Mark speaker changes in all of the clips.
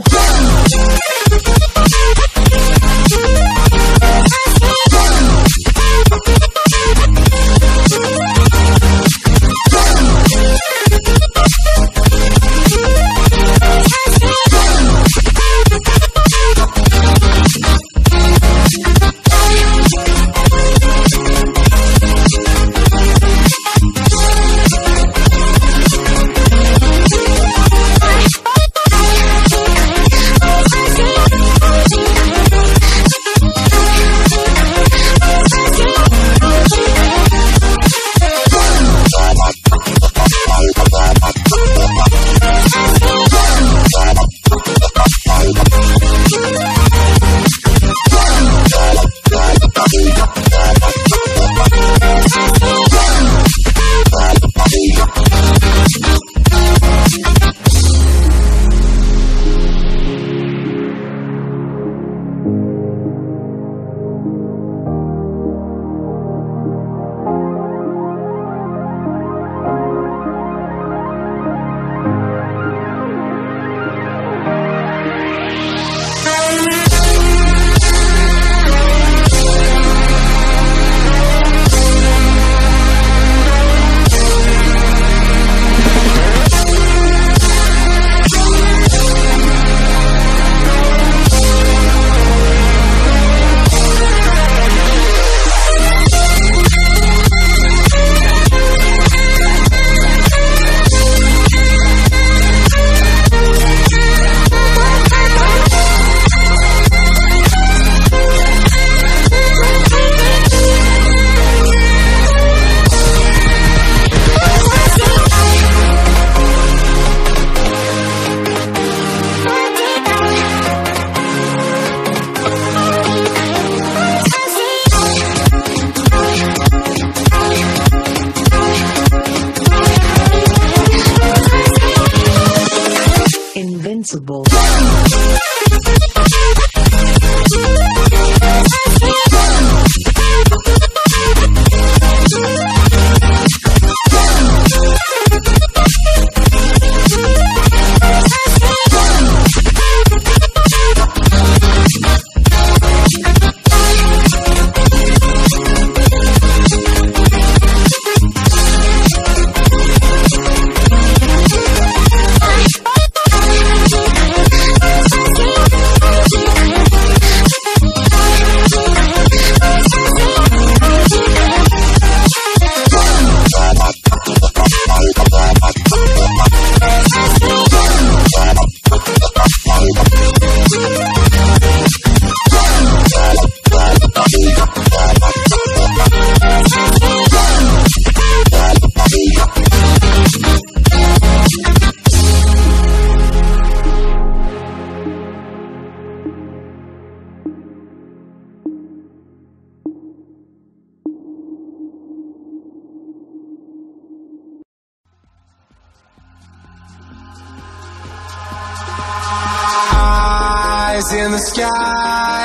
Speaker 1: go.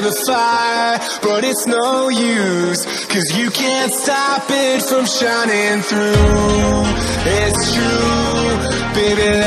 Speaker 1: the fire, but it's no use, cause you can't stop it from shining through. It's true, baby,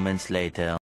Speaker 2: moments later.